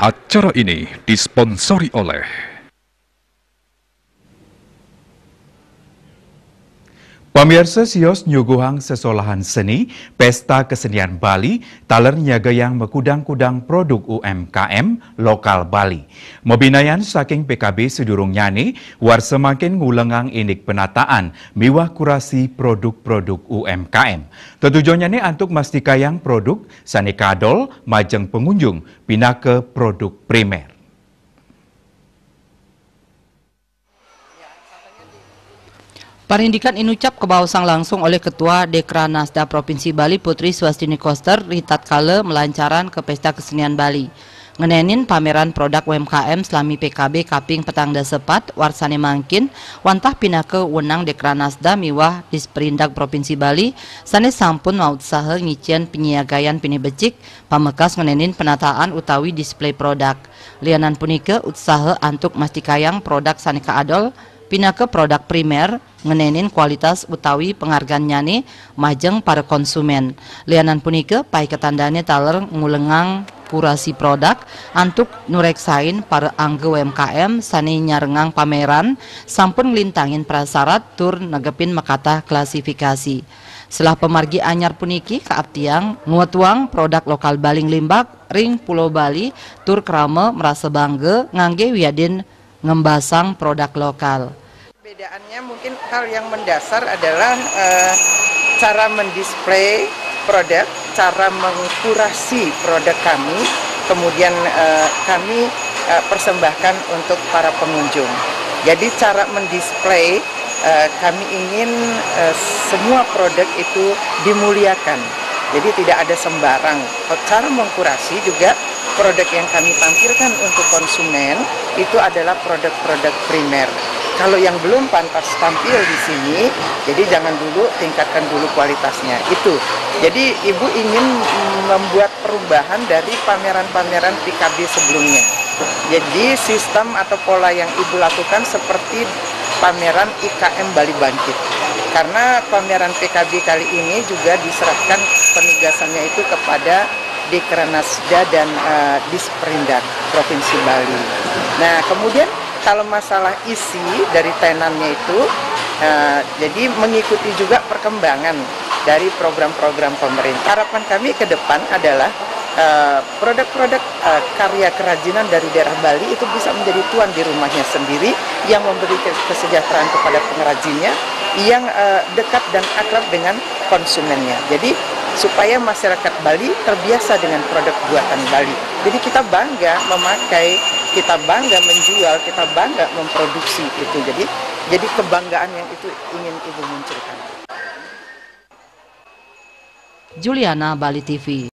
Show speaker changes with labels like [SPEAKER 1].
[SPEAKER 1] Acara ini disponsori oleh Pemirsa sios nyuguhang sesolahan seni, pesta kesenian Bali, taler nyaga yang mekudang-kudang produk UMKM lokal Bali. Mobinayan saking PKB sedurung nyani, war semakin ngulengang inik penataan, miwah kurasi produk-produk UMKM. Tujuannya ini untuk mastikayang produk sanikadol, majeng pengunjung, pindah ke produk primer.
[SPEAKER 2] Parindikan inucap kebawasan langsung oleh Ketua Dekra Nasda Provinsi Bali Putri Swastini Koster Ritat Kale melancaran ke Pesta Kesenian Bali. Ngenenin pameran produk UMKM selami PKB Kaping Petang Dasepat Warsane Mangkin wantah pinake wenang Dekra Nasda miwah Disperindak Provinsi Bali sane sampun mau usaha ngician penyiagayan pini becik pamekas ngenenin penataan utawi display produk. Lianan punike usaha antuk mastikayang produk Sanika Adol pindah ke produk primer ngenenin kualitas utawi penghargaan nyane majeng para konsumen. Lianan punike pai ketandane taler ngulengang kurasi produk antuk nureksain para angge UMKM sani nyarengang pameran sampun ngelintangin prasarat tur negepin makata klasifikasi. Setelah pemargi anyar puniki kaaptiang nguatuang produk lokal baling limbak ring Pulau Bali tur krame merasa bangga ngangge wiadin ngembasang produk lokal.
[SPEAKER 3] Perbedaannya mungkin hal yang mendasar adalah uh, cara mendisplay produk, cara mengkurasi produk kami, kemudian uh, kami uh, persembahkan untuk para pengunjung. Jadi cara mendisplay uh, kami ingin uh, semua produk itu dimuliakan. Jadi tidak ada sembarang. Cara mengkurasi juga produk yang kami tampilkan untuk konsumen itu adalah produk-produk primer. Kalau yang belum pantas tampil di sini, jadi jangan dulu tingkatkan dulu kualitasnya. Itu. Jadi ibu ingin membuat perubahan dari pameran-pameran PKB sebelumnya. Jadi sistem atau pola yang ibu lakukan seperti pameran IKM Bali Bangkit. Karena pameran PKB kali ini juga diserahkan penugasannya itu kepada Dekranasda dan uh, Disperindak Provinsi Bali. Nah, kemudian kalau masalah isi dari tenannya itu, uh, jadi mengikuti juga perkembangan dari program-program pemerintah. Harapan kami ke depan adalah eh, produk-produk uh, uh, karya kerajinan dari daerah Bali itu bisa menjadi tuan di rumahnya sendiri yang memberi kesejahteraan kepada pengrajinnya yang uh, dekat dan akrab dengan konsumennya. Jadi supaya masyarakat Bali terbiasa dengan produk buatan Bali. Jadi kita bangga memakai, kita bangga menjual, kita bangga memproduksi itu. Jadi jadi kebanggaan yang itu ingin Ibu munculkan.
[SPEAKER 2] Juliana Bali TV